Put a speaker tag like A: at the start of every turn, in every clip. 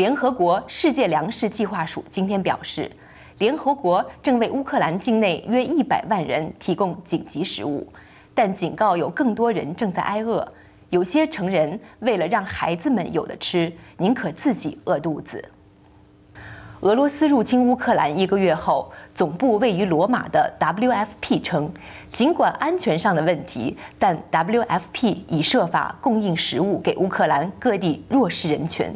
A: 联合国世界粮食计划署今天表示，联合国正为乌克兰境内约一百万人提供紧急食物，但警告有更多人正在挨饿。有些成人为了让孩子们有的吃，宁可自己饿肚子。俄罗斯入侵乌克兰一个月后，总部位于罗马的 WFP 称，尽管安全上的问题，但 WFP 已设法供应食物给乌克兰各地弱势人群。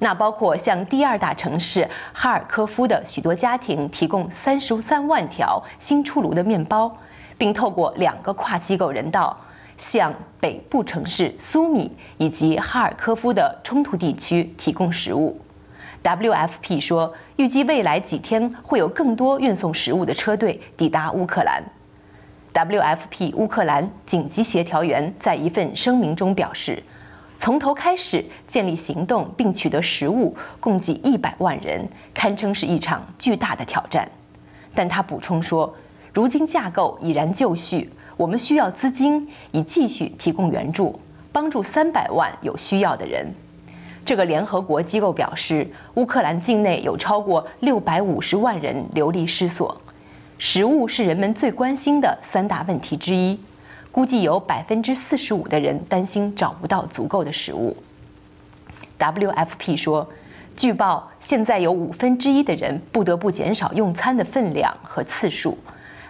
A: 那包括向第二大城市哈尔科夫的许多家庭提供三十三万条新出炉的面包，并透过两个跨机构人道。向北部城市苏米以及哈尔科夫的冲突地区提供食物。WFP 说，预计未来几天会有更多运送食物的车队抵达乌克兰。WFP 乌克兰紧急协调员在一份声明中表示，从头开始建立行动并取得食物共计一百万人，堪称是一场巨大的挑战。但他补充说，如今架构已然就绪。我们需要资金以继续提供援助，帮助三百万有需要的人。这个联合国机构表示，乌克兰境内有超过六百五十万人流离失所，食物是人们最关心的三大问题之一。估计有百分之四十五的人担心找不到足够的食物。WFP 说，据报现在有五分之一的人不得不减少用餐的分量和次数，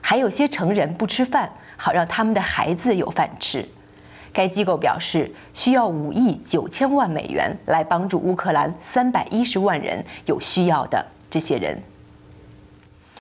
A: 还有些成人不吃饭。好让他们的孩子有饭吃。该机构表示，需要五亿九千万美元来帮助乌克兰三百一十万人有需要的这些人。